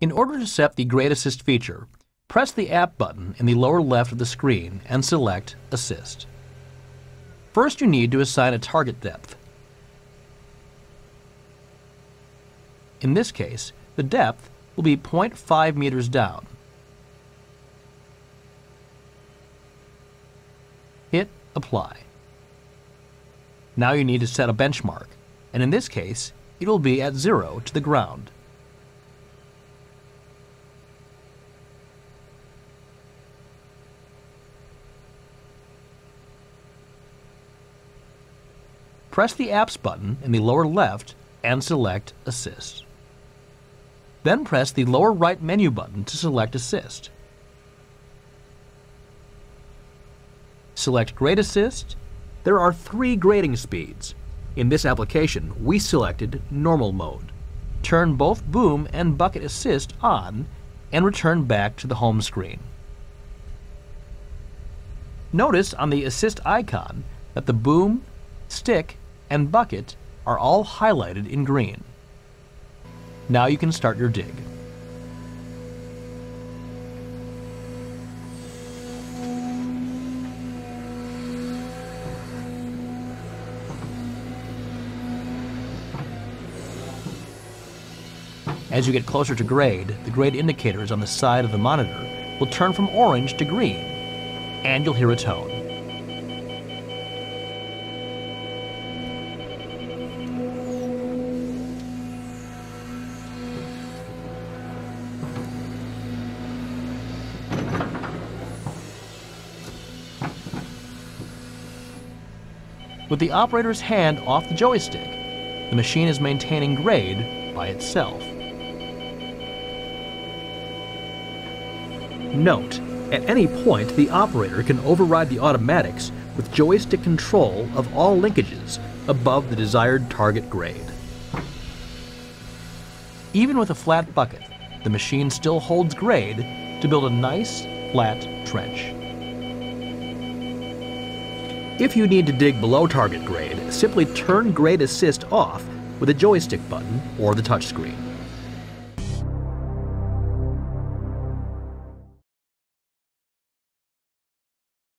In order to set the Grade Assist feature, press the App button in the lower left of the screen and select Assist. First you need to assign a target depth. In this case, the depth will be 0.5 meters down. Hit Apply. Now you need to set a benchmark, and in this case, it will be at zero to the ground. Press the Apps button in the lower left and select Assist. Then press the lower right menu button to select Assist. Select Grade Assist. There are three grading speeds. In this application, we selected Normal mode. Turn both Boom and Bucket Assist on and return back to the home screen. Notice on the Assist icon that the Boom, Stick, and Bucket are all highlighted in green. Now you can start your dig. As you get closer to grade, the grade indicators on the side of the monitor will turn from orange to green, and you'll hear a tone. With the operator's hand off the joystick, the machine is maintaining grade by itself. Note, at any point the operator can override the automatics with joystick control of all linkages above the desired target grade. Even with a flat bucket, the machine still holds grade to build a nice, flat trench. If you need to dig below target grade, simply turn Grade Assist off with a joystick button or the touchscreen.